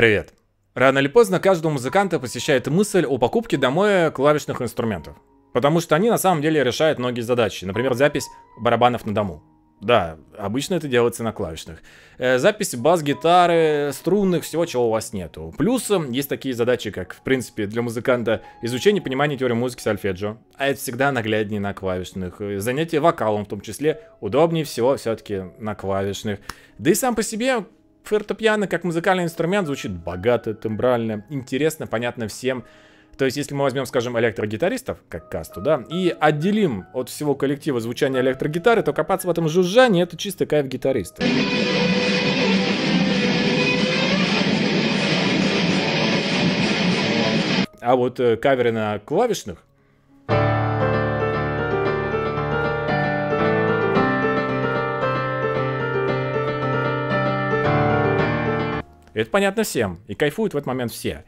Привет. Рано или поздно каждого музыканта посещает мысль о покупке домой клавишных инструментов. Потому что они на самом деле решают многие задачи. Например, запись барабанов на дому. Да, обычно это делается на клавишных. Э, запись бас-гитары, струнных, всего, чего у вас нету. Плюс есть такие задачи, как, в принципе, для музыканта изучение понимания теории музыки сольфеджио. А это всегда нагляднее на клавишных. Занятие вокалом в том числе удобнее всего все-таки на клавишных. Да и сам по себе фортепиано как музыкальный инструмент звучит богато, тембрально, интересно, понятно всем. То есть, если мы возьмем, скажем, электрогитаристов, как касту, да, и отделим от всего коллектива звучание электрогитары, то копаться в этом жужжании — это чисто кайф гитариста. А вот э, каверы на клавишных Это понятно всем, и кайфуют в этот момент все.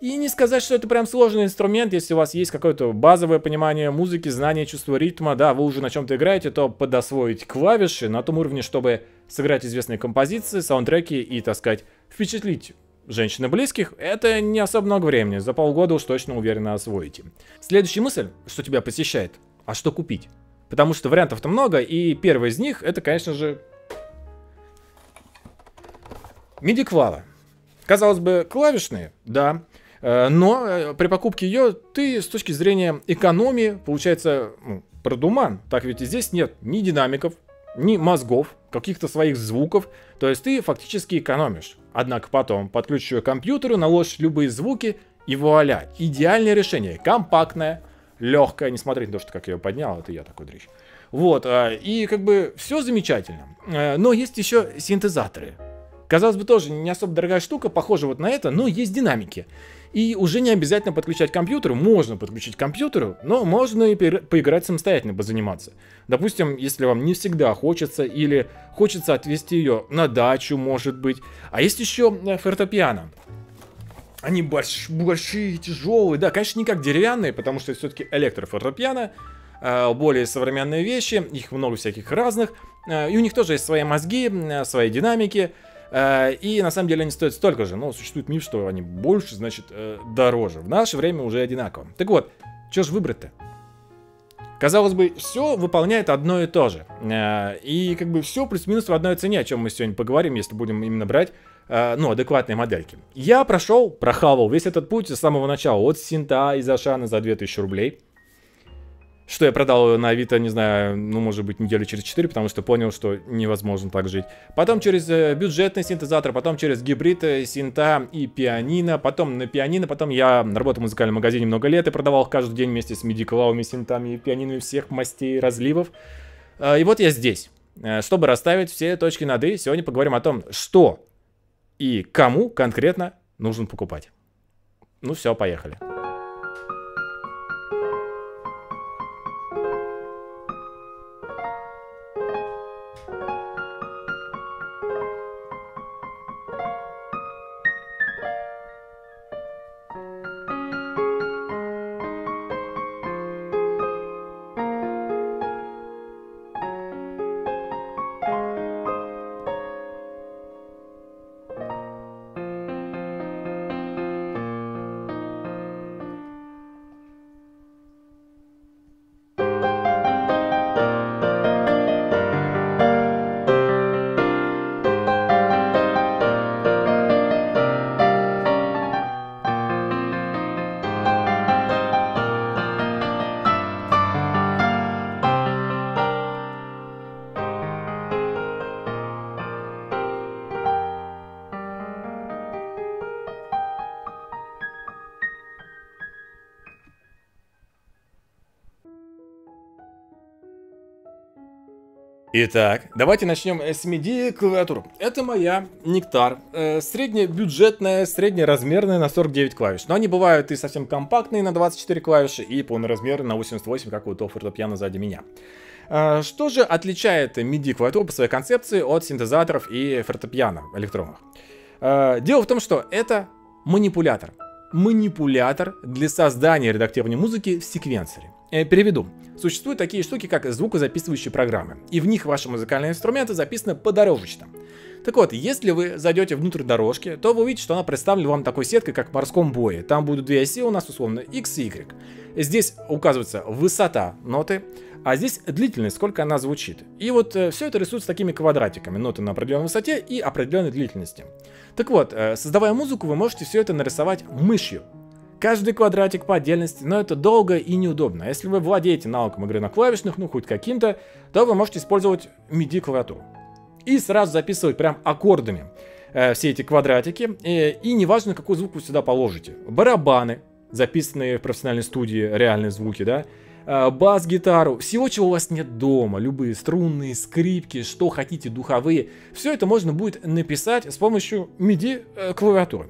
И не сказать, что это прям сложный инструмент, если у вас есть какое-то базовое понимание музыки, знание, чувство ритма, да, вы уже на чем-то играете, то подосвоить клавиши на том уровне, чтобы сыграть известные композиции, саундтреки и, так сказать, впечатлить женщин и близких, это не особо много времени, за полгода уж точно уверенно освоите. Следующая мысль, что тебя посещает, а что купить? Потому что вариантов-то много, и первый из них, это, конечно же, MIDI-квала. Казалось бы, клавишные, да, Э, но э, при покупке ее ты с точки зрения экономии, получается, ну, продуман. Так ведь и здесь нет ни динамиков, ни мозгов, каких-то своих звуков. То есть ты фактически экономишь. Однако потом подключишь ее к компьютеру, наложишь любые звуки и вуаля. Идеальное решение. Компактное, легкое. Не смотреть на то, что как я ее поднял, это я такой дрищ. Вот, э, и как бы все замечательно. Но есть еще синтезаторы. Казалось бы, тоже не особо дорогая штука, похожа вот на это, но есть динамики. И уже не обязательно подключать к компьютеру, можно подключить к компьютеру, но можно и поиграть самостоятельно, позаниматься. Допустим, если вам не всегда хочется или хочется отвезти ее на дачу, может быть. А есть еще э, фортепиано. Они больш, большие, тяжелые, да, конечно, не как деревянные, потому что все-таки электрофортепиано, э, более современные вещи, их много всяких разных, э, и у них тоже есть свои мозги, свои динамики, и на самом деле они стоят столько же, но существует миф, что они больше, значит, э, дороже. В наше время уже одинаково. Так вот, что же выбрать-то? Казалось бы, все выполняет одно и то же. Э, и как бы все плюс-минус в одной цене, о чем мы сегодня поговорим, если будем именно брать ну, адекватные модельки. Я прошел, прохавал весь этот путь с самого начала, от Синта из Ашана за 2000 рублей что я продал на Авито, не знаю, ну, может быть, недели через 4, потому что понял, что невозможно так жить. Потом через э, бюджетный синтезатор, потом через гибрид э, синта и пианино, потом на пианино, потом я работал в музыкальном магазине много лет и продавал каждый день вместе с миди-клавами, синтами и пианинами всех мастей, разливов. Э, и вот я здесь. Чтобы расставить все точки над «и», сегодня поговорим о том, что и кому конкретно нужно покупать. Ну все, поехали. Итак, давайте начнем с MIDI клавиатур. Это моя Нектар. Э, среднебюджетная, среднеразмерная на 49 клавиш. Но они бывают и совсем компактные на 24 клавиши, и полноразмерные на 88, как у того фортепиано сзади меня. Э, что же отличает MIDI клавиатуру по своей концепции от синтезаторов и фортепиано электронных? Э, дело в том, что это манипулятор. Манипулятор для создания редактирования музыки в секвенсоре. Э, переведу. Существуют такие штуки, как звукозаписывающие программы, и в них ваши музыкальные инструменты записаны подорожечно. Так вот, если вы зайдете внутрь дорожки, то вы увидите, что она представлена вам такой сеткой, как в морском бое. Там будут две оси у нас условно x и y. Здесь указывается высота ноты, а здесь длительность, сколько она звучит. И вот э, все это рисуется такими квадратиками, ноты на определенной высоте и определенной длительности. Так вот, э, создавая музыку, вы можете все это нарисовать мышью. Каждый квадратик по отдельности, но это долго и неудобно. Если вы владеете навыком игры на клавишных, ну хоть каким-то, то вы можете использовать MIDI клавиатуру. И сразу записывать прям аккордами э, все эти квадратики. И, и неважно, какой звук вы сюда положите. Барабаны, записанные в профессиональной студии, реальные звуки, да, э, бас-гитару, всего, чего у вас нет дома, любые струнные, скрипки, что хотите, духовые, все это можно будет написать с помощью MIDI э.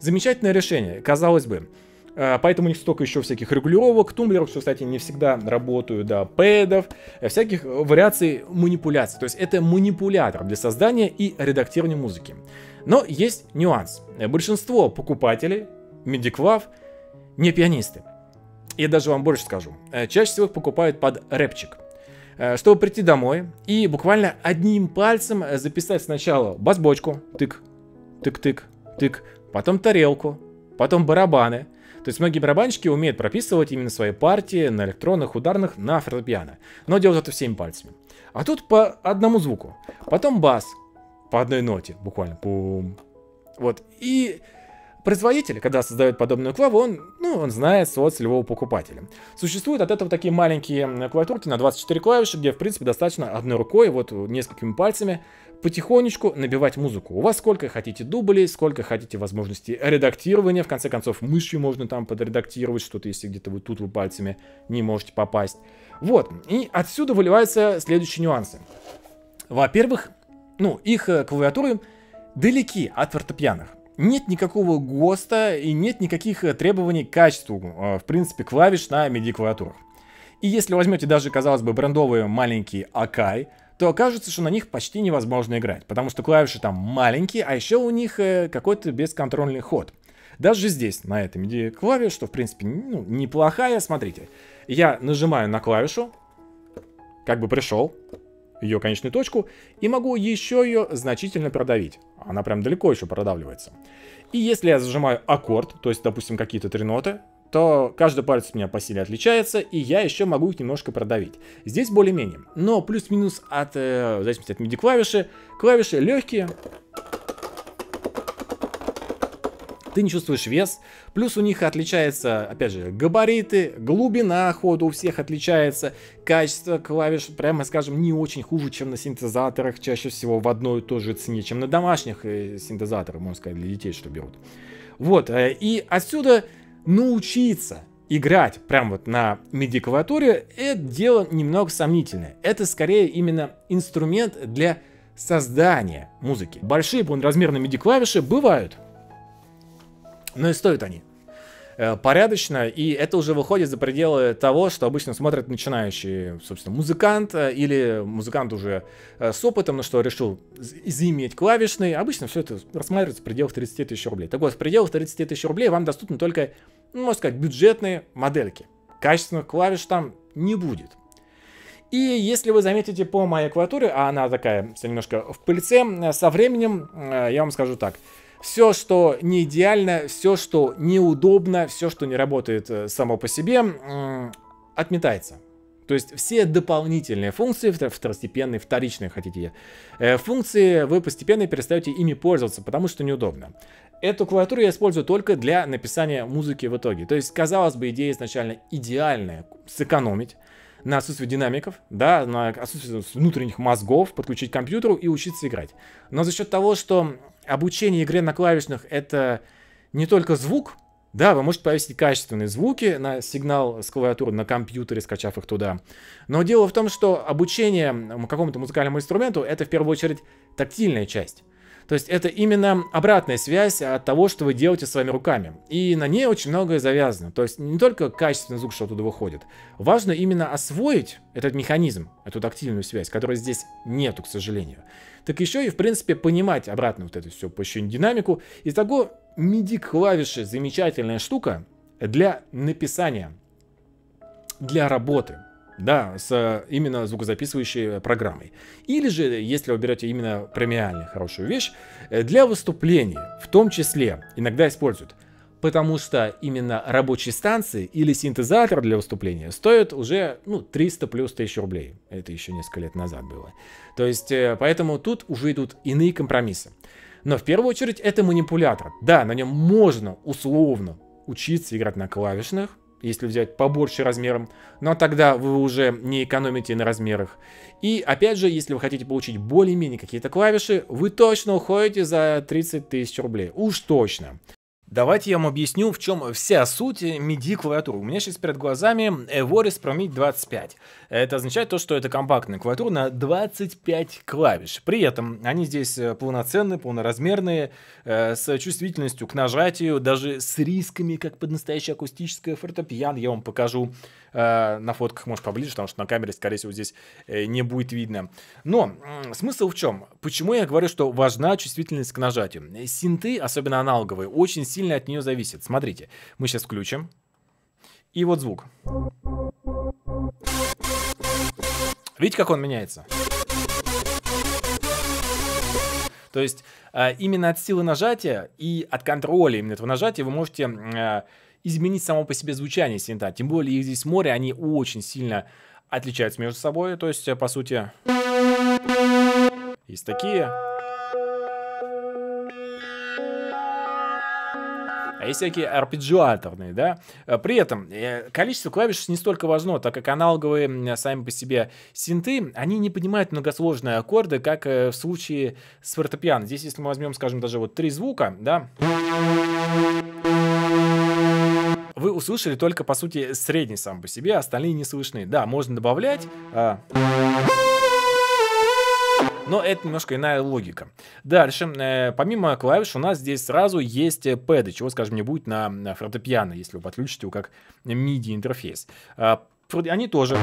Замечательное решение, казалось бы. Э, поэтому у них столько еще всяких регулировок, тумблеров, что, кстати, не всегда работают, да, пэдов, э, всяких вариаций манипуляций. То есть это манипулятор для создания и редактирования музыки. Но есть нюанс. Э, большинство покупателей MIDI-клав не пианисты. Я даже вам больше скажу. Чаще всего их покупают под рэпчик. Чтобы прийти домой и буквально одним пальцем записать сначала бас-бочку, тык, тык-тык, тык, потом тарелку, потом барабаны, то есть многие барабанщики умеют прописывать именно свои партии на электронных ударных на фортепиано, но делают это всеми пальцами. А тут по одному звуку. Потом бас по одной ноте, буквально. Пум. Вот. И производитель, когда создает подобную клаву, он, ну, он знает своего целевого покупателя. Существуют от этого такие маленькие клавиатурки на 24 клавиши, где, в принципе, достаточно одной рукой, вот несколькими пальцами потихонечку набивать музыку. У вас сколько хотите дублей, сколько хотите возможностей редактирования. В конце концов, мышью можно там подредактировать что-то, если где-то вы тут вы пальцами не можете попасть. Вот. И отсюда выливаются следующие нюансы. Во-первых, ну, их э, клавиатуры далеки от фортепианных. Нет никакого ГОСТа и нет никаких э, требований к качеству, э, в принципе, клавиш на MIDI-клавиатурах. И если возьмете даже, казалось бы, брендовые маленькие Akai, то окажется, что на них почти невозможно играть, потому что клавиши там маленькие, а еще у них э, какой-то бесконтрольный ход. Даже здесь, на MIDI клаве, что в принципе ну, неплохая, смотрите. Я нажимаю на клавишу, как бы пришел, ее конечную точку, и могу еще ее значительно продавить. Она прям далеко еще продавливается. И если я зажимаю аккорд, то есть, допустим, какие-то три ноты, то каждый палец у меня по силе отличается, и я еще могу их немножко продавить. Здесь более-менее. Но плюс-минус от, э, в зависимости от MIDI клавиши, клавиши легкие, ты не чувствуешь вес. Плюс у них отличается, опять же, габариты, глубина хода у всех отличается, качество клавиш, прямо скажем, не очень хуже, чем на синтезаторах, чаще всего в одной и той же цене, чем на домашних э, синтезаторах, можно сказать, для детей, что берут. Вот, э, и отсюда научиться играть прям вот на MIDI-клавиатуре, это дело немного сомнительное. Это скорее именно инструмент для создания музыки. Большие полноразмерные MIDI-клавиши бывают, но и стоят они порядочно, и это уже выходит за пределы того, что обычно смотрят начинающий, собственно, музыкант э, или музыкант уже э, с опытом, на что решил заиметь клавишный. Обычно все это рассматривается в пределах 30 тысяч рублей. Так вот, в пределах 30 тысяч рублей вам доступны только, ну, можно сказать, бюджетные модельки. Качественных клавиш там не будет. И если вы заметите по моей клавиатуре, а она такая немножко в пыльце, со временем, я вам скажу так, все, что не идеально, все, что неудобно, все, что не работает э, само по себе, отметается. То есть все дополнительные функции, второстепенные, вторичные, хотите, э, функции вы постепенно перестаете ими пользоваться, потому что неудобно. Эту клавиатуру я использую только для написания музыки в итоге. То есть, казалось бы, идея изначально идеальная, сэкономить на отсутствие динамиков, да, на отсутствие внутренних мозгов, подключить к компьютеру и учиться играть. Но за счет того, что обучение игре на клавишных это не только звук, да, вы можете повесить качественные звуки на сигнал с клавиатуры на компьютере, скачав их туда. Но дело в том, что обучение какому-то музыкальному инструменту это в первую очередь тактильная часть. То есть это именно обратная связь от того, что вы делаете своими руками. И на ней очень многое завязано. То есть не только качественный звук, что оттуда выходит. Важно именно освоить этот механизм, эту тактильную связь, которой здесь нету, к сожалению. Так еще и, в принципе, понимать обратно вот эту всю по динамику. Из того MIDI клавиши замечательная штука для написания для работы, да, с именно звукозаписывающей программой. Или же, если вы берете именно премиальную хорошую вещь, э, для выступлений в том числе иногда используют. Потому что именно рабочие станции или синтезатор для выступления стоят уже ну, 300 плюс тысяч рублей. Это еще несколько лет назад было. То есть, э, поэтому тут уже идут иные компромиссы. Но в первую очередь это манипулятор. Да, на нем можно условно учиться играть на клавишных, если взять побольше размером, но тогда вы уже не экономите на размерах. И опять же, если вы хотите получить более-менее какие-то клавиши, вы точно уходите за 30 тысяч рублей. Уж точно. Давайте я вам объясню, в чем вся суть MIDI клавиатуры. У меня сейчас перед глазами Evoris Pro MIDI 25. Это означает то, что это компактная клавиатура на 25 клавиш. При этом они здесь э, полноценные, полноразмерные, э, с чувствительностью к нажатию, даже с рисками, как под настоящее акустическое фортепиано. Я вам покажу э, на фотках, может, поближе, потому что на камере, скорее всего, здесь не будет видно. Но смысл в чем? Почему я говорю, что важна чувствительность к нажатию? Синты, особенно аналоговые, очень сильно от нее зависит. Смотрите, мы сейчас включим. И вот звук. Видите, как он меняется? То есть э, именно от силы нажатия и от контроля именно этого нажатия вы можете э, изменить само по себе звучание синта. Тем более их здесь море, они очень сильно отличаются между собой. То есть, по сути, есть такие а есть всякие арпеджиаторные, да. Э, при этом э, количество клавиш не столько важно, так как аналоговые сами по себе синты, они не понимают многосложные аккорды, как э, в случае с фортепиано. Здесь, если мы возьмем, скажем, даже вот три звука, да, вы услышали только, по сути, средний сам по себе, остальные не слышны. Да, можно добавлять. А... Но это немножко иная логика. Дальше, э, помимо клавиш, у нас здесь сразу есть пэды, чего, скажем, не будет на, на фортепиано, если вы подключите его как MIDI интерфейс. Э, они тоже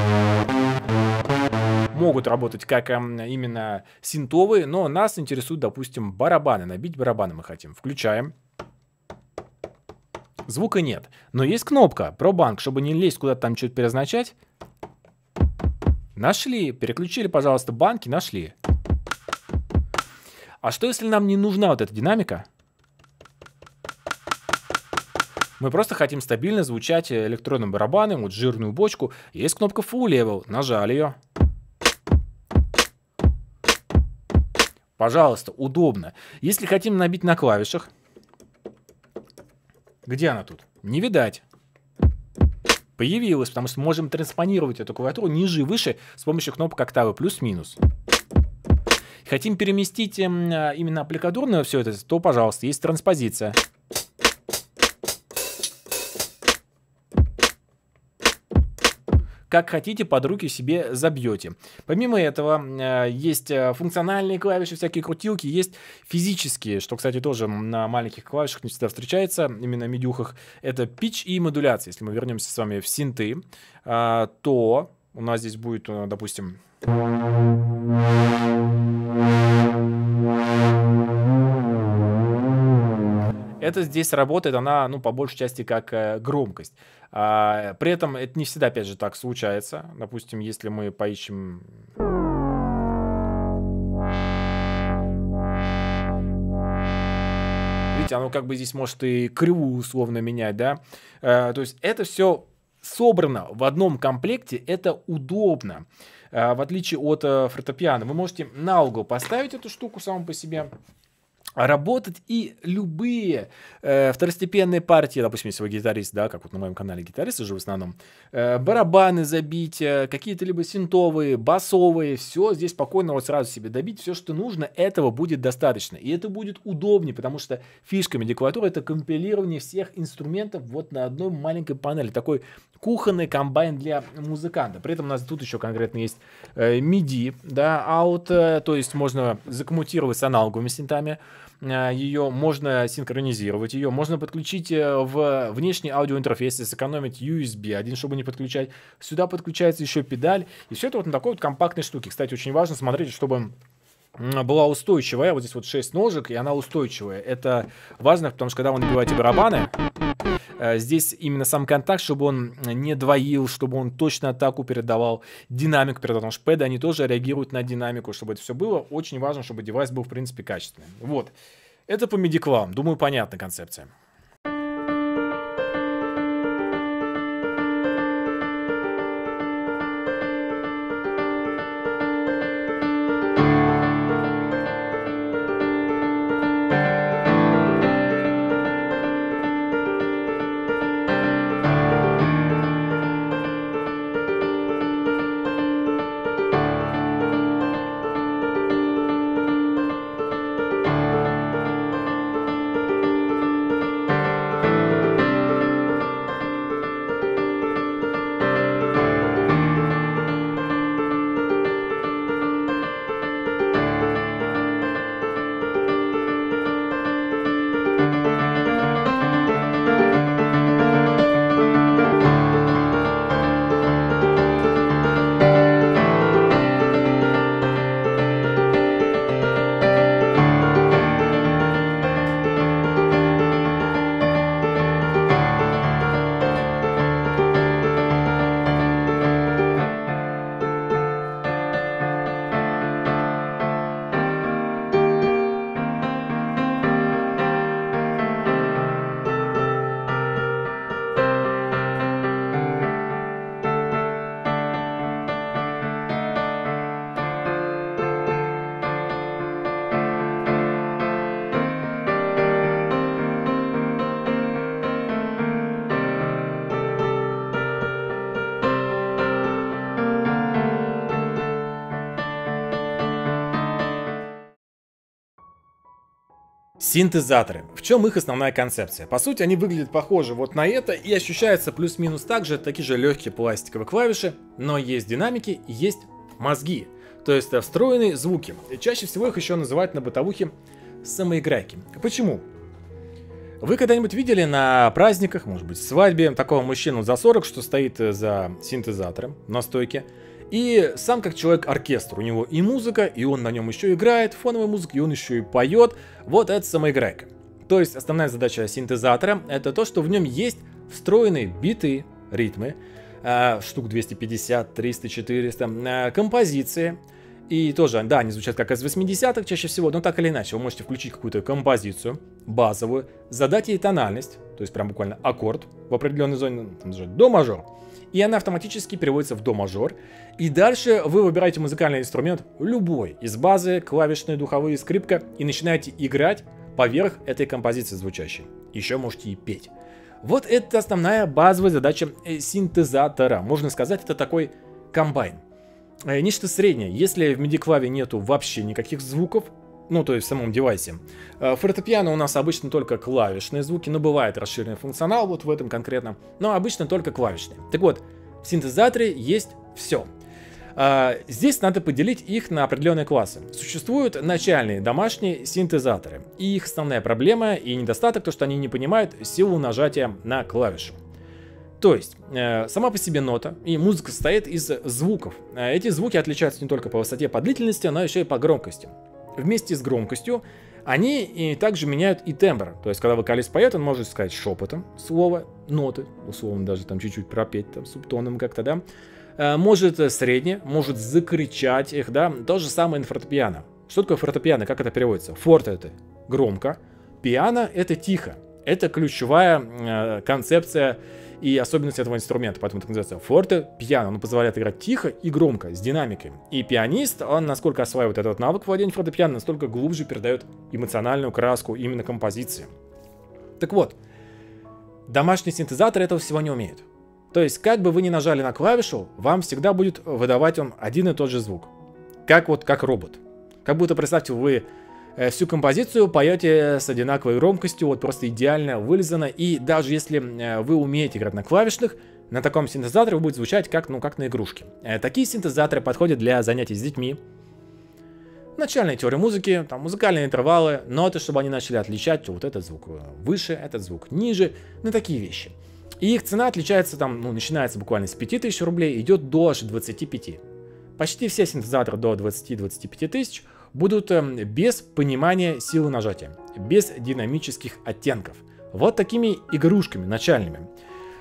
могут работать как э, именно синтовые, но нас интересуют, допустим, барабаны. Набить барабаны мы хотим. Включаем. Звука нет, но есть кнопка Pro Bank, чтобы не лезть куда-то там что-то перезначать. Нашли. Переключили, пожалуйста, банки, нашли. А что, если нам не нужна вот эта динамика? Мы просто хотим стабильно звучать электронным барабаном, вот жирную бочку. Есть кнопка Full Level, нажали ее. Пожалуйста, удобно. Если хотим набить на клавишах, где она тут? Не видать. Появилась, потому что можем транспонировать эту клавиатуру ниже и выше с помощью кнопок октавы плюс-минус. Хотим переместить эм, именно аппликатурно все это, то, пожалуйста, есть транспозиция. Как хотите, под руки себе забьете. Помимо этого, э, есть э, функциональные клавиши, всякие крутилки, есть физические, что, кстати, тоже на маленьких клавишах не всегда встречается, именно на медюхах. Это pitch и модуляция. Если мы вернемся с вами в синты, э, то у нас здесь будет, допустим... Это здесь работает, она, ну, по большей части, как э, громкость. А, при этом это не всегда, опять же, так случается. Допустим, если мы поищем... Видите, оно как бы здесь может и кривую условно менять, да? А, то есть это все собрано в одном комплекте, это удобно. А, в отличие от фортепиано, вы можете на угол поставить эту штуку саму по себе, работать и любые э, второстепенные партии, допустим, если вы гитарист, да, как вот на моем канале гитаристы же в основном, э, барабаны забить, э, какие-то либо синтовые, басовые, все здесь спокойно вот сразу себе добить, все, что нужно, этого будет достаточно. И это будет удобнее, потому что фишка медиклавиатуры это компилирование всех инструментов вот на одной маленькой панели. Такой кухонный комбайн для музыканта. При этом у нас тут еще конкретно есть э, MIDI, да, out, э, то есть можно закоммутировать с аналоговыми синтами, ее можно синхронизировать, ее можно подключить э, в внешний аудиоинтерфейс и сэкономить USB один, чтобы не подключать. Сюда подключается еще педаль, и все это вот на такой вот компактной штуке. Кстати, очень важно смотреть, чтобы была устойчивая. Вот здесь вот 6 ножек, и она устойчивая. Это важно, потому что когда вы набиваете барабаны, э, здесь именно сам контакт, чтобы он не двоил, чтобы он точно атаку передавал, динамику передавал. Потому что пэды, они тоже реагируют на динамику, чтобы это все было. Очень важно, чтобы девайс был, в принципе, качественный. Вот. Это по медиквам. Думаю, понятная концепция. Синтезаторы. В чем их основная концепция? По сути, они выглядят похожи вот на это и ощущаются плюс-минус так же, такие же легкие пластиковые клавиши, но есть динамики есть мозги, то есть встроенные звуки. И чаще всего их еще называют на бытовухе самоиграйки. Почему? Вы когда-нибудь видели на праздниках, может быть, свадьбе, такого мужчину за 40, что стоит за синтезатором на стойке, и сам как человек-оркестр, у него и музыка, и он на нем еще играет, фоновая музыка, и он еще и поет. Вот это самоиграйка. То есть основная задача синтезатора это то, что в нем есть встроенные биты, ритмы, э, штук 250, 300, 400, э, композиции. И тоже, да, они звучат как из 80-х чаще всего, но так или иначе, вы можете включить какую-то композицию базовую, задать ей тональность, то есть прям буквально аккорд в определенной зоне, там же до мажор, и она автоматически переводится в до мажор. И дальше вы выбираете музыкальный инструмент, любой, из базы, клавишные, духовые, скрипка, и начинаете играть поверх этой композиции звучащей. Еще можете и петь. Вот это основная базовая задача э, синтезатора. Можно сказать, это такой комбайн. Э, нечто среднее. Если в MIDI-клаве нету вообще никаких звуков, ну, то есть в самом девайсе. Э, фортепиано у нас обычно только клавишные звуки, но бывает расширенный функционал вот в этом конкретно, но обычно только клавишные. Так вот, в синтезаторе есть все. А, здесь надо поделить их на определенные классы. Существуют начальные домашние синтезаторы. И их основная проблема и недостаток, то что они не понимают силу нажатия на клавишу. То есть, э, сама по себе нота и музыка состоит из звуков. Э, эти звуки отличаются не только по высоте, по длительности, но еще и по громкости вместе с громкостью они и также меняют и тембр. То есть, когда вокалист поет, он может сказать шепотом слово, ноты, условно даже там чуть-чуть пропеть там субтоном как-то, да. Э, может средне, может закричать их, да. То же самое на фортепиано. Что такое фортепиано, как это переводится? Форте это громко, пиано это тихо. Это ключевая э, концепция и особенность этого инструмента, поэтому это называется форте пиано. Он позволяет играть тихо и громко, с динамикой. И пианист, он насколько осваивает этот навык владения фортепиано, настолько глубже передает эмоциональную краску именно композиции. Так вот, домашний синтезатор этого всего не умеет. То есть, как бы вы ни нажали на клавишу, вам всегда будет выдавать он один и тот же звук. Как вот, как робот. Как будто, представьте, вы всю композицию поете с одинаковой громкостью, вот просто идеально вылизано. И даже если э, вы умеете играть на клавишных, на таком синтезаторе будет звучать как, ну, как на игрушке. Э, такие синтезаторы подходят для занятий с детьми. Начальная теория музыки, там музыкальные интервалы, ноты, чтобы они начали отличать вот этот звук выше, этот звук ниже, ну такие вещи. И их цена отличается там, ну, начинается буквально с 5000 рублей, идет до аж 25. Почти все синтезаторы до 20-25 тысяч будут эм, без понимания силы нажатия, без динамических оттенков. Вот такими игрушками начальными.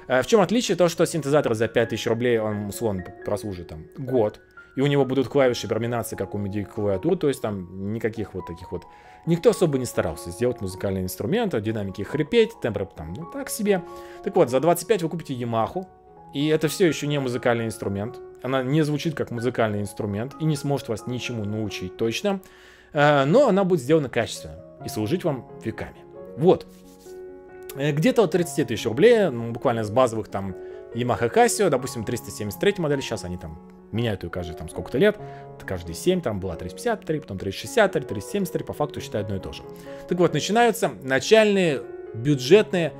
Э, в чем отличие? То, что синтезатор за 5000 рублей, он условно прослужит там год, и у него будут клавиши проминации, как у MIDI клавиатуры, то есть там никаких вот таких вот... Никто особо не старался сделать музыкальный инструмент, динамики хрипеть, тембры там, ну так себе. Так вот, за 25 вы купите Yamaha, и это все еще не музыкальный инструмент. Она не звучит как музыкальный инструмент и не сможет вас ничему научить точно. Э, но она будет сделана качественно и служить вам веками. Вот. Э, где-то от 30 тысяч рублей, ну, буквально с базовых там Yamaha Casio, допустим, 373 модель, сейчас они там меняют ее каждые там сколько-то лет, каждые 7, там была 353, потом 363, 373, по факту считай одно и то же. Так вот, начинаются начальные бюджетные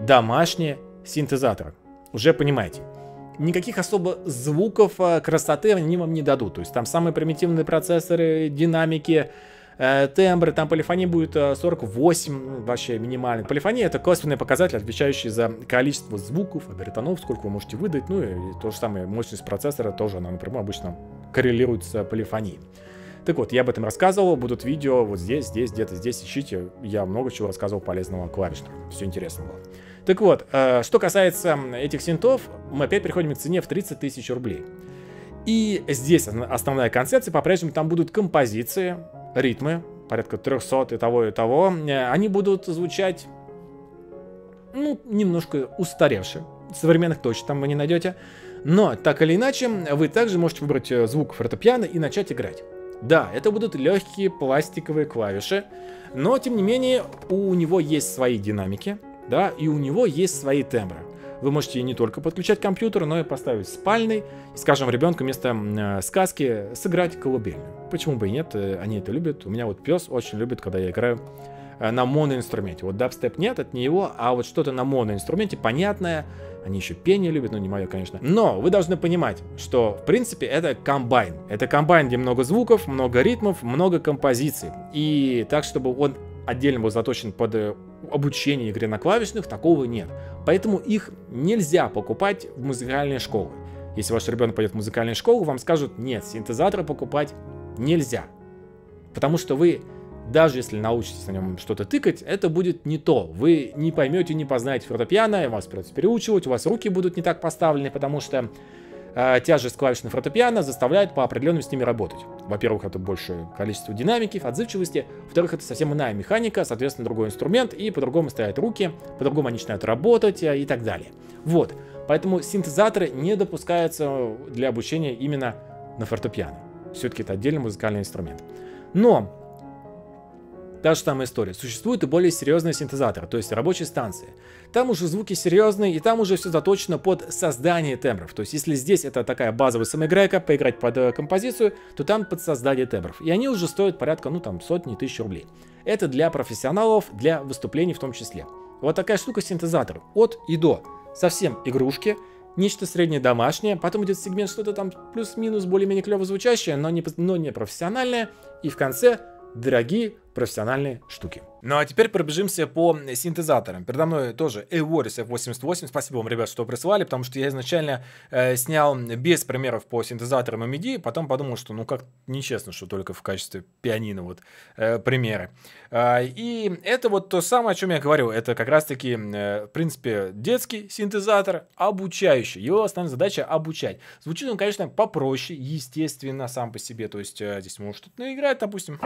домашние синтезаторы. Уже понимаете, никаких особо звуков, э, красоты они вам не дадут. То есть там самые примитивные процессоры, динамики, э, тембры, там полифония будет 48, э, ну, вообще минимально. Полифония это косвенный показатель, отвечающий за количество звуков, обертонов, сколько вы можете выдать, ну и то же самое, мощность процессора тоже, она напрямую обычно коррелирует с полифонией. Так вот, я об этом рассказывал, будут видео вот здесь, здесь, где-то здесь, ищите. Я много чего рассказывал полезного клавишного, все интересно было. Так вот, э, что касается этих синтов, мы опять приходим к цене в 30 тысяч рублей. И здесь основная концепция, по-прежнему там будут композиции, ритмы, порядка 300 и того и того. Э, они будут звучать, ну, немножко устаревшие. Современных точно там вы не найдете. Но, так или иначе, вы также можете выбрать э, звук фортепиано и начать играть. Да, это будут легкие пластиковые клавиши, но, тем не менее, у него есть свои динамики, да, и у него есть свои тембры. Вы можете не только подключать компьютер, но и поставить спальный, и, скажем, ребенку вместо э, сказки сыграть колыбельную. Почему бы и нет, э, они это любят. У меня вот пес очень любит, когда я играю э, на моноинструменте. Вот дабстеп нет, это не его, а вот что-то на моноинструменте понятное, они еще пение любят, но не мое, конечно. Но вы должны понимать, что, в принципе, это комбайн. Это комбайн, где много звуков, много ритмов, много композиций. И так, чтобы он отдельно был заточен под обучение игре на клавишных, такого нет. Поэтому их нельзя покупать в музыкальные школы. Если ваш ребенок пойдет в музыкальную школу, вам скажут, нет, синтезаторы покупать нельзя. Потому что вы, даже если научитесь на нем что-то тыкать, это будет не то. Вы не поймете, не познаете фортепиано, вас придется переучивать, у вас руки будут не так поставлены, потому что э, тяжесть клавиш на фортепиано заставляет по определенным с ними работать. Во-первых, это большее количество динамики, отзывчивости. Во-вторых, это совсем иная механика, соответственно, другой инструмент, и по-другому стоят руки, по-другому они начинают работать э, и так далее. Вот. Поэтому синтезаторы не допускаются для обучения именно на фортепиано. Все-таки это отдельный музыкальный инструмент. Но Та же самая история. Существуют и более серьезные синтезаторы, то есть рабочие станции. Там уже звуки серьезные, и там уже все заточено под создание тембров. То есть если здесь это такая базовая самоиграйка, поиграть под э, композицию, то там под создание тембров. И они уже стоят порядка, ну там, сотни тысяч рублей. Это для профессионалов, для выступлений в том числе. Вот такая штука синтезатор. От и до. Совсем игрушки, нечто среднее домашнее, потом идет сегмент что-то там плюс-минус более-менее клево звучащее, но не, но не профессиональное, и в конце дорогие профессиональные штуки. Ну а теперь пробежимся по синтезаторам. Передо мной тоже Evoris F88. Спасибо вам, ребят, что прислали, потому что я изначально э, снял без примеров по синтезаторам и MIDI, потом подумал, что ну как нечестно, что только в качестве пианино вот э, примеры. Э, и это вот то самое, о чем я говорю. Это как раз-таки, э, в принципе, детский синтезатор, обучающий. Его основная задача обучать. Звучит он, конечно, попроще, естественно, сам по себе. То есть э, здесь можно что-то наиграть, допустим.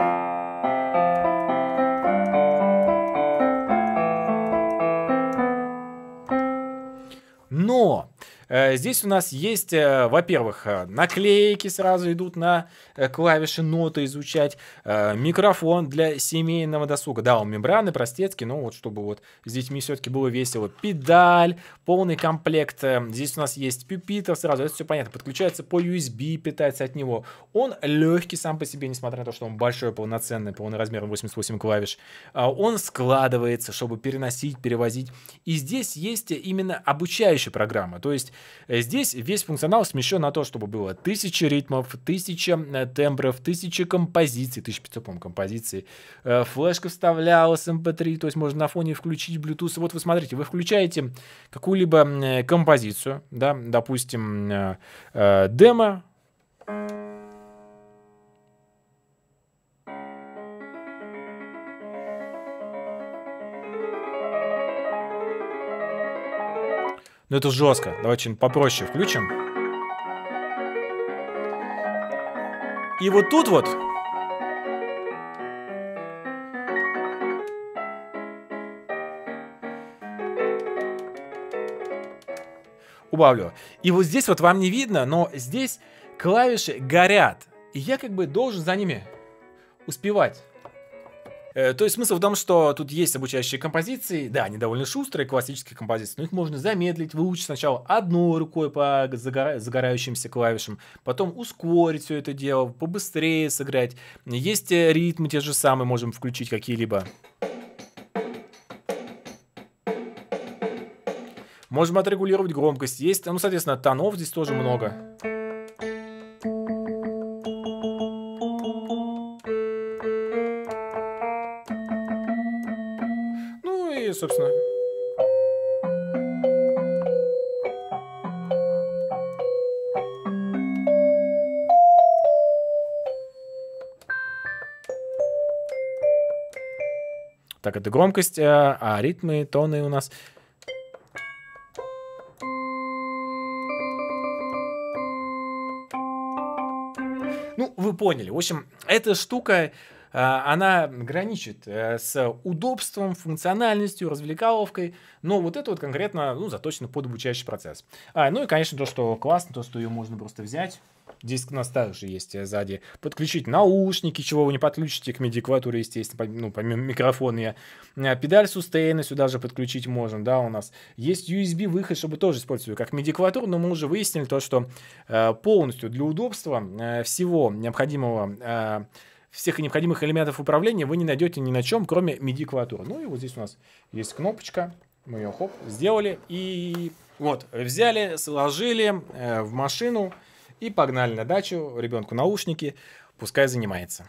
Но здесь у нас есть, э, во-первых, э, наклейки сразу идут на клавиши ноты изучать, микрофон для семейного досуга. Да, он мембраны, простецкий, но вот чтобы вот с детьми все-таки было весело. Педаль, полный комплект. Здесь у нас есть пюпитер сразу, это все понятно. Подключается по USB, питается от него. Он легкий сам по себе, несмотря на то, что он большой, полноценный, полный размер 88 клавиш. А он складывается, чтобы переносить, перевозить. И здесь есть именно обучающая программа. То есть Э, здесь весь функционал смещен на то, чтобы было тысячи ритмов, тысяча э, тембров, тысячи композиций, 1500, по композиций. Э, флешка вставлялась MP3, то есть можно на фоне включить Bluetooth. Вот вы смотрите, вы включаете какую-либо композицию, да, допустим, демо, Ну это жестко. Давайте что-нибудь попроще включим. И вот тут вот убавлю. И вот здесь вот вам не видно, но здесь клавиши горят. И я как бы должен за ними успевать. Э, то есть смысл в том, что тут есть обучающие композиции, да, они довольно шустрые, классические композиции, но их можно замедлить, выучить сначала одной рукой по загора... загорающимся клавишам, потом ускорить все это дело, побыстрее сыграть. Есть э, ритмы те же самые, можем включить какие-либо. Можем отрегулировать громкость. Есть, ну, соответственно, тонов здесь тоже много. Собственно... Так, это громкость, а, а ритмы, тоны у нас вы поняли. В общем, эта штука, она граничит э, с удобством, функциональностью, развлекаловкой, но вот это вот конкретно ну, заточено под обучающий процесс. А, ну и, конечно, то, что классно, то, что ее можно просто взять, Здесь у нас также есть э, сзади подключить наушники, чего вы не подключите к MIDI-клавиатуре, естественно, ну, помимо микрофона. Э, педаль сустейна сюда же подключить можно, да, у нас. Есть USB-выход, чтобы тоже использовать как MIDI-клавиатуру, но мы уже выяснили то, что э, полностью для удобства э, всего необходимого э, всех необходимых элементов управления вы не найдете ни на чем, кроме MIDI-клавиатуры. Ну и вот здесь у нас есть кнопочка, мы ее хоп, сделали, и вот, взяли, сложили э, в машину, и погнали на дачу, ребенку наушники, пускай занимается.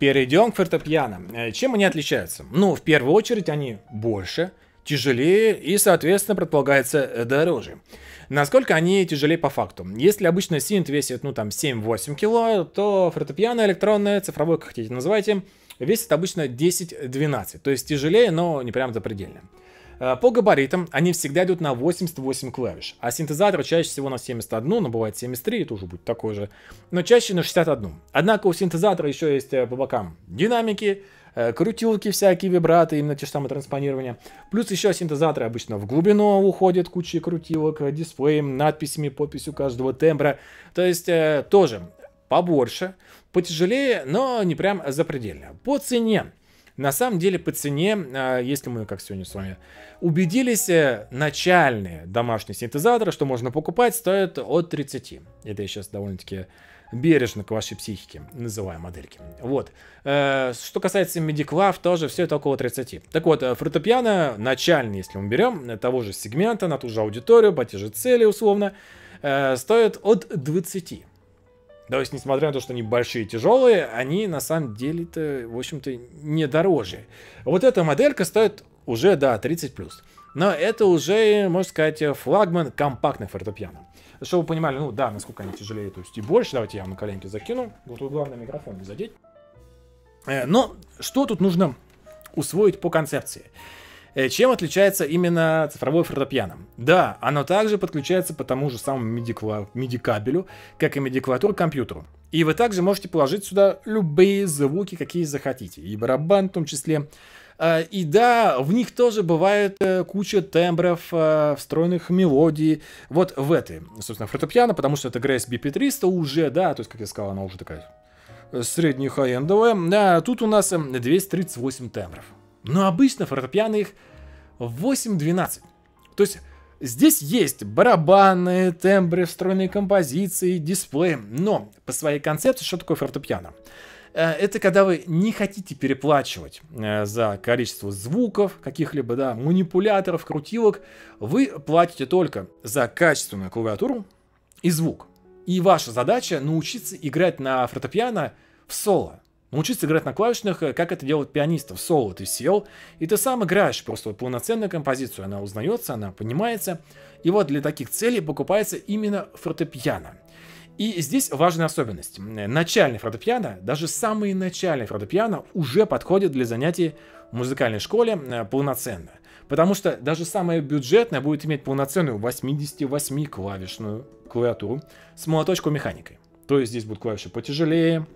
Перейдем к фортепиано. Э, чем они отличаются? Ну, в первую очередь, они больше, тяжелее и, соответственно, предполагается э, дороже. Насколько они тяжелее по факту? Если обычно синт весит, ну, там, 7-8 кило, то фортепиано электронное, цифровое, как хотите называйте, весит обычно 10-12. То есть тяжелее, но не прям запредельно. Э, по габаритам они всегда идут на 88 клавиш, а синтезатор чаще всего на 71, но бывает 73, это уже будет такой же, но чаще на 61. Однако у синтезатора еще есть э, по бокам динамики, э, крутилки всякие, вибраты, именно те же самые транспонирования. Плюс еще синтезаторы обычно в глубину уходят, куча крутилок, дисплеем, надписями, подписью каждого тембра. То есть тоже побольше, потяжелее, но не прям запредельно. По цене на самом деле по цене, а, если мы, как сегодня с вами, убедились, э, начальные домашние синтезаторы, что можно покупать, стоят от 30. Это я сейчас довольно-таки бережно к вашей психике называю модельки. Вот. Э, что касается Mediclav, тоже все это около 30. Так вот, э, фортепиано начальный, если мы берем, того же сегмента, на ту же аудиторию, по те же цели условно, стоит от 20. То есть, несмотря на то, что они большие и тяжелые, они на самом деле-то, в общем-то, не дороже. Вот эта моделька стоит уже, да, 30 плюс. но это уже, можно сказать, флагман компактных фортепиано. Чтобы вы понимали, ну да, насколько они тяжелее, то есть и больше. Давайте я вам на коленки закину. Вот тут главное микрофон не задеть. Э, но что тут нужно усвоить по концепции? Э, чем отличается именно цифровой фортепиано? Да, оно также подключается по тому же самому MIDI, кабелю, как и MIDI-клавиатура к компьютеру. И вы также можете положить сюда любые звуки, какие захотите. И барабан в том числе. Э, и да, в них тоже бывает куча тембров, встроенных мелодий. Вот в этой, собственно, фортепиано, потому что это Grace BP300 уже, да, то есть, как я сказал, она уже такая средняя хай-эндовая. А тут у нас 238 тембров. Но обычно фортепиано их 8-12. То есть здесь есть барабаны, тембры, встроенные композиции, дисплей. Но по своей концепции, что такое фортепиано? Э, это когда вы не хотите переплачивать э, за количество звуков, каких-либо, да, манипуляторов, крутилок. Вы платите только за качественную клавиатуру и звук. И ваша задача научиться играть на фортепиано в соло. Научиться играть на клавишных, э, как это делают пианисты. В соло ты сел, и ты сам играешь просто вот полноценную композицию. Она узнается, она понимается. И вот для таких целей покупается именно фортепиано. И здесь важная особенность. Начальный фортепиано, даже самый начальный фортепиано уже подходит для занятий в музыкальной школе э, полноценно. Потому что даже самое бюджетное будет иметь полноценную 88-клавишную клавиатуру с молоточковой механикой. То есть здесь будут клавиши потяжелее,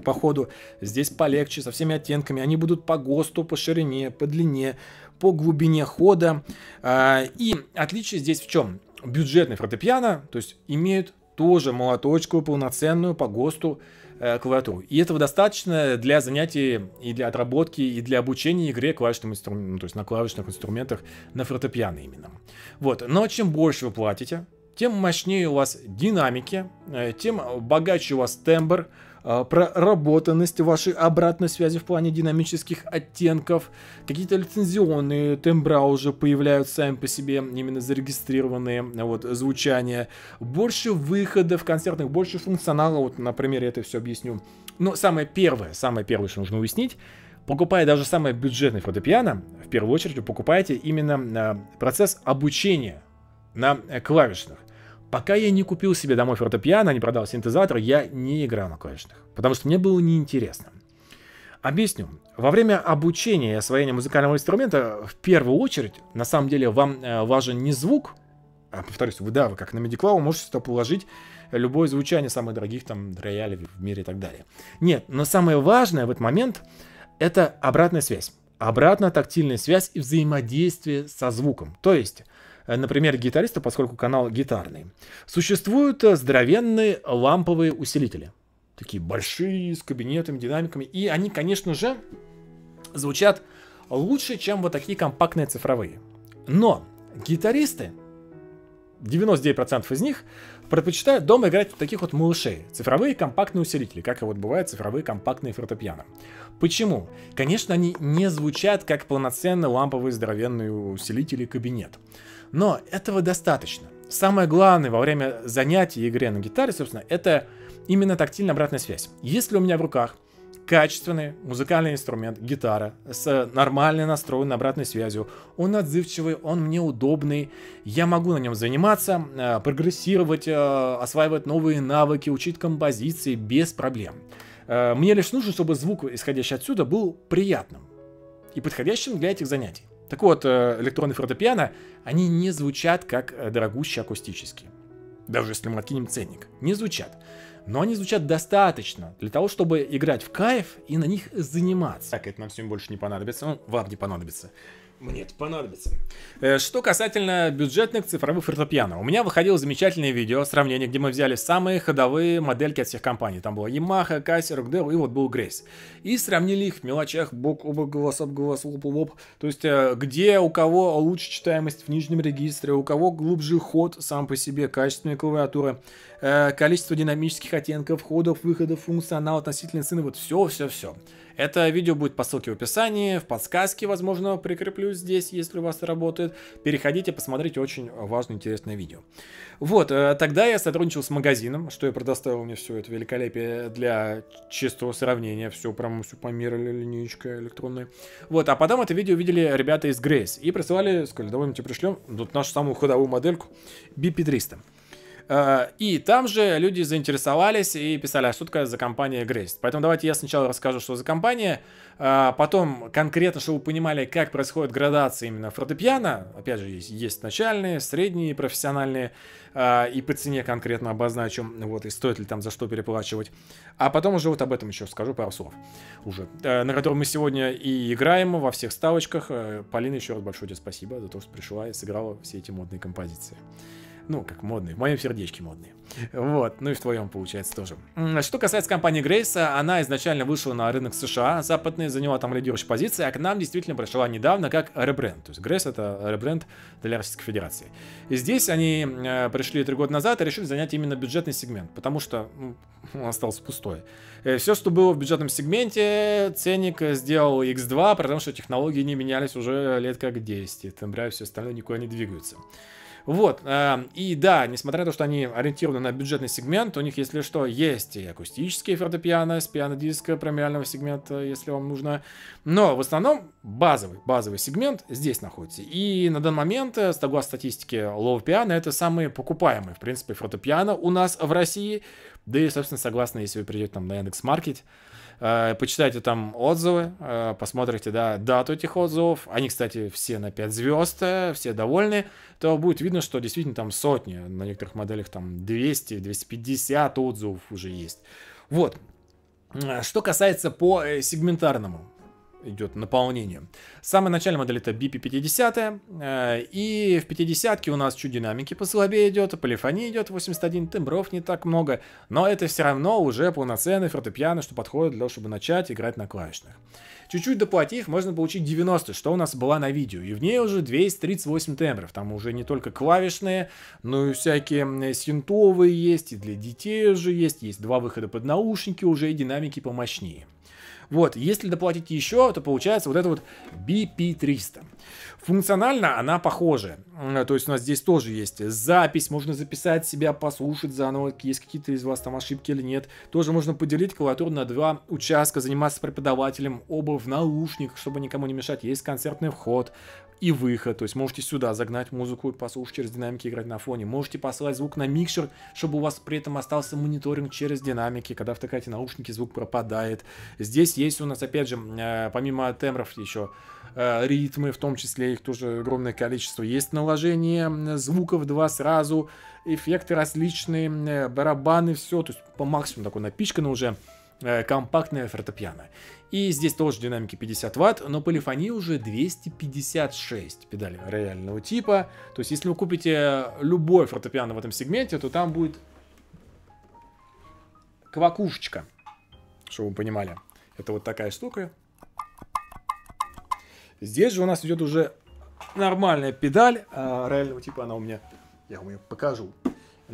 по ходу. Здесь полегче, со всеми оттенками. Они будут по ГОСТу, по ширине, по длине, по глубине хода. А, и отличие здесь в чем? Бюджетный фортепиано, то есть имеют тоже молоточковую полноценную по ГОСТу э, клавиатуру. И этого достаточно для занятий и для отработки, и для обучения игре клавишным инструментам, ну, то есть на клавишных инструментах на фортепиано именно. Вот. Но чем больше вы платите, тем мощнее у вас динамики, э, тем богаче у вас тембр, проработанность вашей обратной связи в плане динамических оттенков, какие-то лицензионные тембра уже появляются сами по себе, именно зарегистрированные вот, звучания, больше выходов концертных, больше функционала, вот на примере это все объясню. Но самое первое, самое первое, что нужно уяснить, покупая даже самое бюджетное фортепиано, в первую очередь вы покупаете именно э, процесс обучения на клавишных. Пока я не купил себе домой фортепиано, не продал синтезатор, я не играл на клавишных, потому что мне было неинтересно. Объясню. Во время обучения и освоения музыкального инструмента, в первую очередь, на самом деле, вам э, важен не звук, а, повторюсь, вы, да, вы как на медиклаву можете сюда положить любое звучание самых дорогих там роялей в мире и так далее. Нет, но самое важное в этот момент — это обратная связь. Обратная тактильная связь и взаимодействие со звуком. То есть например, гитариста, поскольку канал гитарный, существуют э, здоровенные ламповые усилители. Такие большие, с кабинетами, динамиками. И они, конечно же, звучат лучше, чем вот такие компактные цифровые. Но гитаристы, 99% из них, предпочитают дома играть в таких вот малышей. Цифровые компактные усилители, как и вот бывают цифровые компактные фортепиано. Почему? Конечно, они не звучат как полноценные ламповые здоровенные усилители кабинет. Но этого достаточно. Самое главное во время занятий игры на гитаре, собственно, это именно тактильная обратная связь. Если у меня в руках качественный музыкальный инструмент, гитара, с нормальной настроенной обратной связью. Он отзывчивый, он мне удобный, я могу на нем заниматься, э, прогрессировать, э, осваивать новые навыки, учить композиции без проблем. Э, мне лишь нужно, чтобы звук, исходящий отсюда, был приятным и подходящим для этих занятий. Так вот, э, электронные фортепиано, они не звучат как э, дорогущие акустические. Даже если мы откинем ценник. Не звучат. Но они звучат достаточно для того, чтобы играть в кайф и на них заниматься. Так, это нам всем больше не понадобится. Ну, вам не понадобится. Мне это понадобится. Э, что касательно бюджетных цифровых фортепиано. У меня выходило замечательное видео, сравнение, где мы взяли самые ходовые модельки от всех компаний. Там была Yamaha, Casio, Rockdale и вот был Grace. И сравнили их в мелочах, бок о бок, голос об голос, лоб лоб. То есть, э, где у кого лучше читаемость в нижнем регистре, у кого глубже ход сам по себе, качественная клавиатура, э, количество динамических оттенков, ходов, выходов, функционал, относительно цены, вот все, все, все. Это видео будет по ссылке в описании, в подсказке, возможно, прикреплю здесь, если у вас работает. Переходите, посмотрите, очень важное, интересное видео. Вот, э, тогда я сотрудничал с магазином, что я предоставил мне все это великолепие для чистого сравнения. Все прям все померили, линейка электронная. Вот, а потом это видео видели ребята из Grace и присылали, сказали, давай мы тебе пришлем тут нашу самую ходовую модельку BP300. Э, и там же люди заинтересовались и писали, а что такое за компания Grace. Поэтому давайте я сначала расскажу, что за компания, э, потом конкретно, чтобы вы понимали, как происходит градация именно фортепиано. Опять же, есть, есть начальные, средние, профессиональные, э, и по цене конкретно обозначу, вот, и стоит ли там за что переплачивать. А потом уже вот об этом еще скажу пару слов уже, на котором мы сегодня и играем во всех ставочках. Полина, еще раз большое тебе спасибо за то, что пришла и сыграла все эти модные композиции. Ну, как модные. В моем сердечке модные. Вот. Ну и в твоем, получается, тоже. Что касается компании Grace, она изначально вышла на рынок США западный, заняла там лидирующую позицию, а к нам действительно пришла недавно как ребренд. То есть Grace это ребренд для Российской Федерации. И здесь они э, пришли три года назад и решили занять именно бюджетный сегмент, потому что он остался пустой. Э, Все, что было в бюджетном сегменте, ценник сделал X2, потому что технологии не менялись уже лет как 10. Тембря и все остальное никуда не двигаются. Вот, э, и да, несмотря на то, что они ориентированы на бюджетный сегмент, у них, если что, есть и акустические фортепиано с пиано-диско премиального сегмента, если вам нужно. Но в основном базовый, базовый сегмент здесь находится. И на данный момент, э, согласно статистике Low Piano, это самые покупаемые, в принципе, фортепиано у нас в России. Да и, собственно, согласно, если вы придете там на Яндекс.Маркет, Э, почитайте там отзывы, э, посмотрите, да, дату этих отзывов. Они, кстати, все на 5 звезд, э, все довольны. То будет видно, что действительно там сотни, на некоторых моделях там 200, 250 отзывов уже есть. Вот. Что касается по сегментарному идет наполнение. Самая начальная модель это BP50, э, и в 50 у нас чуть динамики послабее идет, полифония идет 81, тембров не так много, но это все равно уже полноценный фортепиано, что подходит для того, чтобы начать играть на клавишных. Чуть-чуть доплатив, можно получить 90, что у нас была на видео, и в ней уже 238 тембров, там уже не только клавишные, но и всякие синтовые есть, и для детей уже есть, есть два выхода под наушники уже, и динамики помощнее. Вот, если доплатить еще, то получается вот это вот BP300. Функционально она похожа. То есть у нас здесь тоже есть запись, можно записать себя, послушать заново, есть какие-то из вас там ошибки или нет. Тоже можно поделить клавиатуру на два участка, заниматься преподавателем, оба в наушниках, чтобы никому не мешать. Есть концертный вход и выход. То есть можете сюда загнать музыку и послушать через динамики, играть на фоне. Можете послать звук на микшер, чтобы у вас при этом остался мониторинг через динамики. Когда втыкаете наушники, звук пропадает. Здесь есть у нас, опять же, э, помимо тембров еще Э, ритмы, в том числе их тоже огромное количество. Есть наложение звуков два сразу, эффекты различные, э, барабаны, все, то есть по максимуму такое напичкано уже компактное фортепиано. И здесь тоже динамики 50 ватт, но полифония уже 256 педалей реального типа. То есть если вы купите любой фортепиано в этом сегменте, то там будет квакушечка, чтобы вы понимали. Это вот такая штука, Здесь же у нас идет уже нормальная педаль а, реального типа. Она у меня, я вам ее покажу.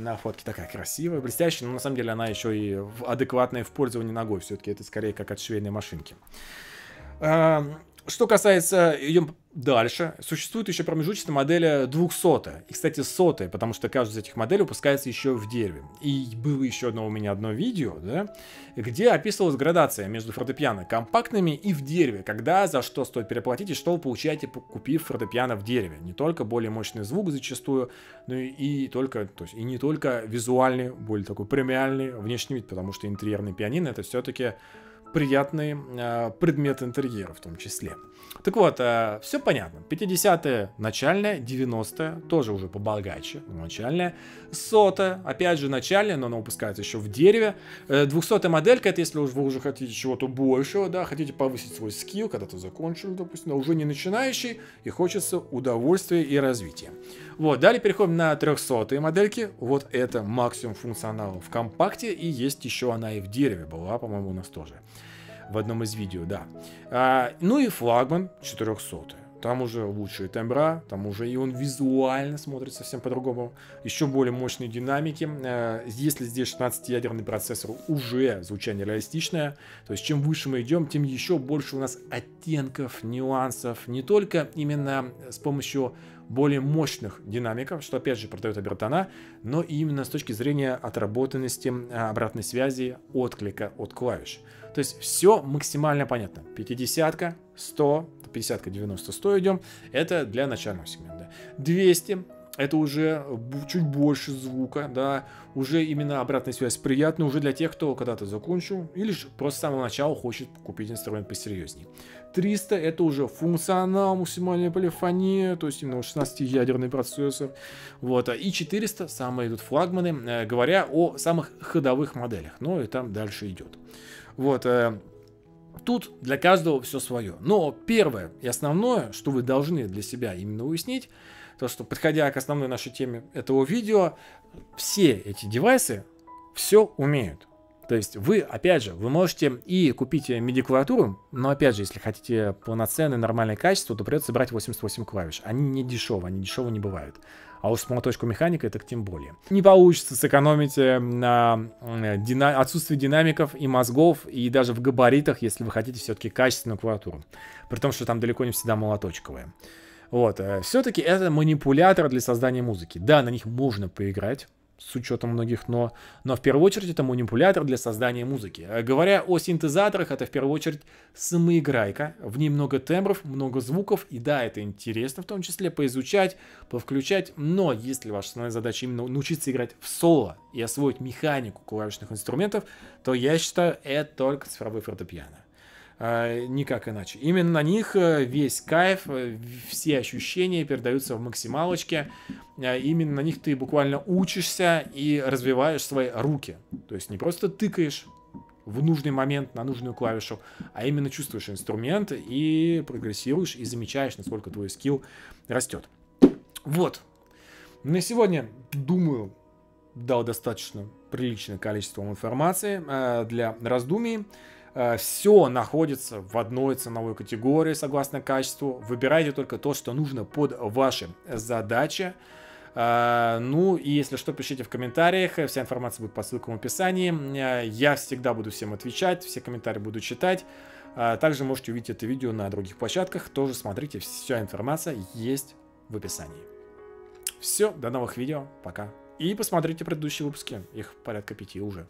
На фотке такая красивая, блестящая, но на самом деле она еще и адекватная в пользовании ногой. Все-таки это скорее как от швейной машинки. Что касается, идем дальше. Существует еще промежуточная модель 200. И, кстати, сотая, потому что каждая из этих моделей выпускается еще в дереве. И было еще одно у меня одно видео, да, где описывалась градация между фортепиано компактными и в дереве. Когда, за что стоит переплатить и что вы получаете, купив фортепиано в дереве. Не только более мощный звук зачастую, но и, и только, то есть и не только визуальный, более такой премиальный внешний вид, потому что интерьерный пианино это все-таки приятный э, предмет интерьера в том числе. Так вот, э, все понятно. 50-е начальная, 90-е тоже уже побогаче, начальная. Сотая, опять же начальная, но она выпускается еще в дереве. Э, 200-я моделька, это если вы уже хотите чего-то большего, да, хотите повысить свой скилл, когда-то закончили, допустим, но уже не начинающий, и хочется удовольствия и развития. Вот, далее переходим на 300-е модельки. Вот это максимум функционала в компакте, и есть еще она и в дереве была, по-моему, у нас тоже в одном из видео, да. А, ну и флагман 400. там уже лучшие тембра, там уже и он визуально смотрится совсем по-другому. Еще более мощные динамики. Э, если здесь 16-ядерный процессор, уже звучание реалистичное. То есть чем выше мы идем, тем еще больше у нас оттенков, нюансов. Не только именно с помощью более мощных динамиков, что опять же продает обертона, но именно с точки зрения отработанности э, обратной связи, отклика от клавиш. То есть все максимально понятно. 50, 100, 50, 90, 100 идем. Это для начального сегмента. 200 это уже чуть больше звука, да, уже именно обратная связь приятная, уже для тех, кто когда-то закончил или же просто с самого начала хочет купить инструмент посерьезнее. 300 это уже функционал, максимальная полифония, то есть именно 16-ядерный процессор. Вот. И 400 самые идут флагманы, э, говоря о самых ходовых моделях. Но и там дальше идет. Вот. Э, тут для каждого все свое. Но первое и основное, что вы должны для себя именно уяснить, то, что подходя к основной нашей теме этого видео, все эти девайсы все умеют. То есть вы, опять же, вы можете и купить MIDI-клавиатуру, но опять же, если хотите полноценное, нормальное качество, то придется брать 88 клавиш. Они не дешевые, они дешевые не бывают. А уж с молоточку механика так тем более. Не получится сэкономить э, на э, дина... отсутствии динамиков и мозгов, и даже в габаритах, если вы хотите все-таки качественную клавиатуру. При том, что там далеко не всегда молоточковая. Вот, э, все-таки это манипулятор для создания музыки. Да, на них можно поиграть, с учетом многих но, но в первую очередь это манипулятор для создания музыки. Э, говоря о синтезаторах, это в первую очередь самоиграйка, в ней много тембров, много звуков, и да, это интересно в том числе поизучать, повключать, но если ваша основная задача именно научиться играть в соло и освоить механику клавишных инструментов, то я считаю, это только цифровой фортепиано. А, никак иначе. Именно на них э, весь кайф, э, все ощущения передаются в максималочке. Именно на них ты буквально учишься и развиваешь свои руки. То есть не просто тыкаешь в нужный момент на нужную клавишу, а именно чувствуешь инструмент и прогрессируешь и замечаешь, насколько твой скилл растет. Вот. На сегодня, думаю, дал достаточно приличное количество информации э, для раздумий. Э, все находится в одной ценовой категории согласно качеству. Выбирайте только то, что нужно под ваши задачи. Uh, ну и если что, пишите в комментариях, вся информация будет по ссылкам в описании. Uh, я всегда буду всем отвечать, все комментарии буду читать. Также можете увидеть это видео на других площадках, тоже смотрите, вся информация есть в описании. Все, до новых видео, пока. И посмотрите предыдущие выпуски, их порядка пяти уже.